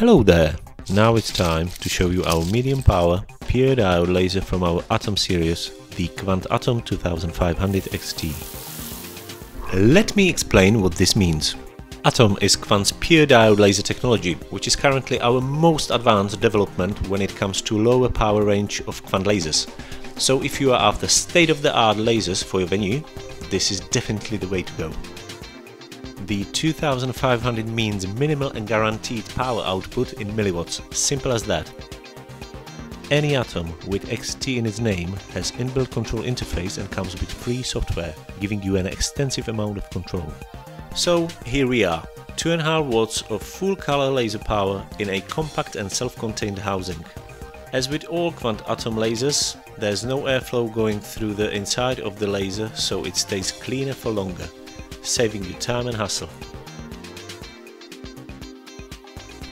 Hello there! Now it's time to show you our medium power pure diode laser from our Atom series, the Kvant Atom 2500 XT. Let me explain what this means. Atom is Kvant's pure diode laser technology, which is currently our most advanced development when it comes to lower power range of Kvant lasers. So if you are after state-of-the-art lasers for your venue, this is definitely the way to go. The 2500 means minimal and guaranteed power output in milliwatts, simple as that. Any Atom with XT in its name has inbuilt control interface and comes with free software, giving you an extensive amount of control. So here we are, 2.5 watts of full color laser power in a compact and self-contained housing. As with all Kvant Atom lasers, there's no airflow going through the inside of the laser so it stays cleaner for longer saving you time and hassle.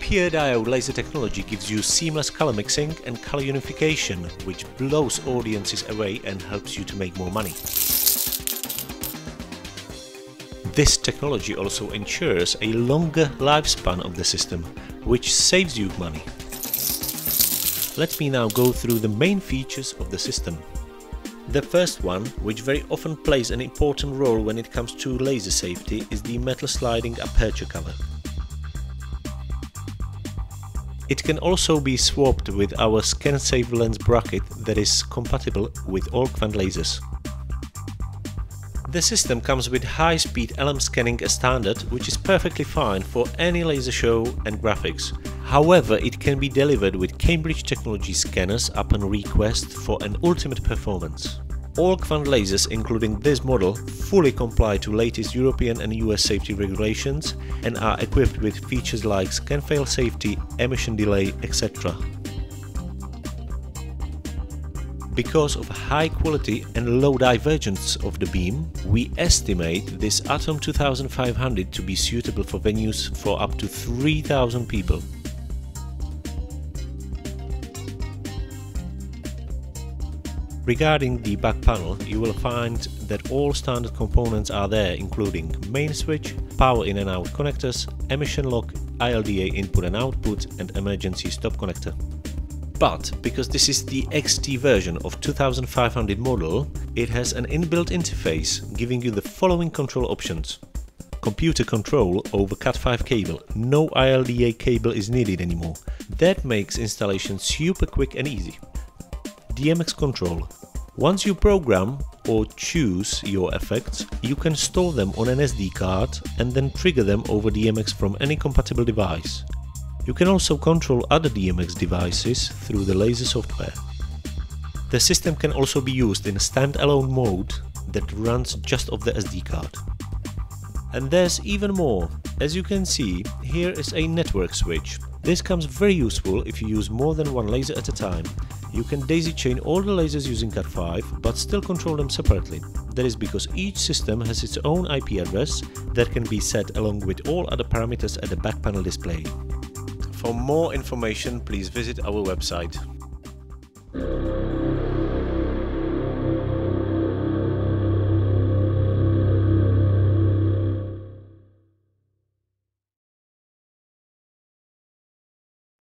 Pure diode laser technology gives you seamless color mixing and color unification, which blows audiences away and helps you to make more money. This technology also ensures a longer lifespan of the system, which saves you money. Let me now go through the main features of the system. The first one, which very often plays an important role when it comes to laser safety, is the metal sliding aperture cover. It can also be swapped with our ScanSafe lens bracket that is compatible with all Kvant lasers. The system comes with high-speed LM scanning as standard, which is perfectly fine for any laser show and graphics. However, it can be delivered with Cambridge Technology scanners upon request for an ultimate performance. All Kvant lasers, including this model, fully comply to latest European and US safety regulations and are equipped with features like scan fail safety, emission delay, etc. Because of high quality and low divergence of the beam, we estimate this Atom 2500 to be suitable for venues for up to 3000 people. Regarding the back panel, you will find that all standard components are there including main switch, power in and out connectors, emission lock, ILDA input and output and emergency stop connector. But because this is the XT version of 2500 model, it has an inbuilt interface giving you the following control options. Computer control over Cat5 cable, no ILDA cable is needed anymore. That makes installation super quick and easy. DMX control. Once you program or choose your effects, you can store them on an SD card and then trigger them over DMX from any compatible device. You can also control other DMX devices through the laser software. The system can also be used in a standalone mode that runs just off the SD card. And there's even more. As you can see, here is a network switch. This comes very useful if you use more than one laser at a time. You can daisy chain all the lasers using Cat5, but still control them separately. That is because each system has its own IP address that can be set along with all other parameters at the back panel display. For more information, please visit our website.